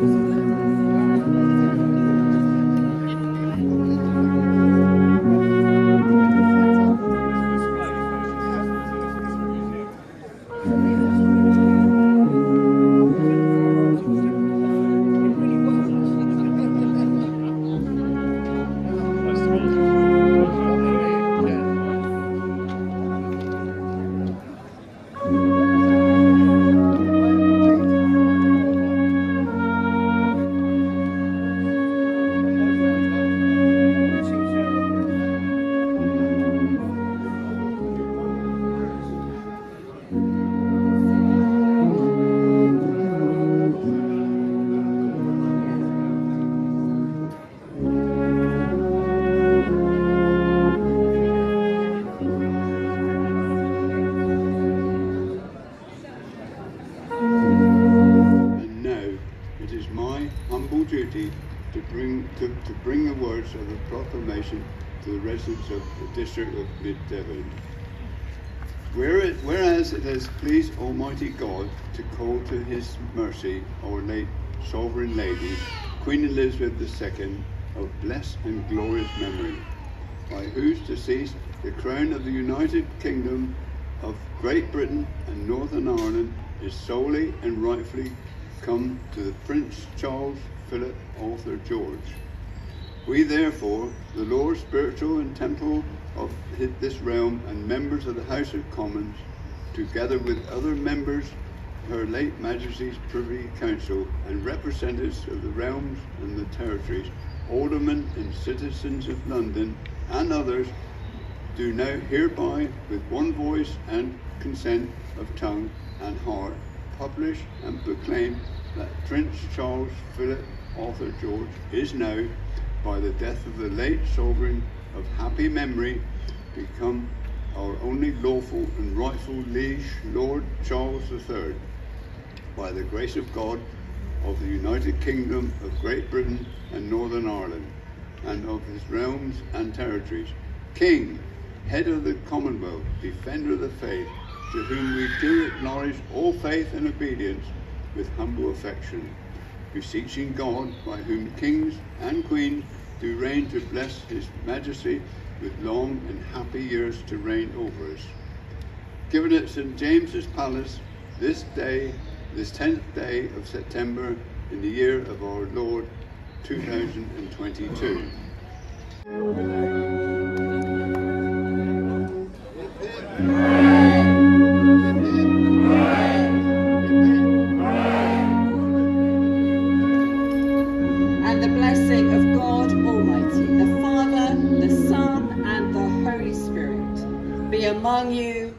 And to bring to, to bring the words of the proclamation to the residents of the district of Mid Devon. Whereas it has pleased Almighty God to call to His mercy our late Sovereign Lady, Queen Elizabeth II, of blessed and glorious memory, by whose decease the crown of the United Kingdom of Great Britain and Northern Ireland is solely and rightfully come to the Prince Charles Philip Arthur George. We therefore, the Lord spiritual and temporal of this realm and members of the House of Commons, together with other members Her late Majesty's Privy Council and representatives of the realms and the territories, aldermen and citizens of London and others, do now hereby with one voice and consent of tongue and heart publish and proclaim that Prince Charles Philip Arthur George is now, by the death of the late sovereign of happy memory, become our only lawful and rightful liege Lord Charles III, by the grace of God of the United Kingdom of Great Britain and Northern Ireland, and of his realms and territories, King, head of the Commonwealth, defender of the faith, to whom we do acknowledge all faith and obedience with humble affection, beseeching God, by whom kings and queens do reign to bless his majesty with long and happy years to reign over us. Given at St. James's Palace this day, this 10th day of September in the year of our Lord 2022. And the blessing of God Almighty, the Father, the Son, and the Holy Spirit be among you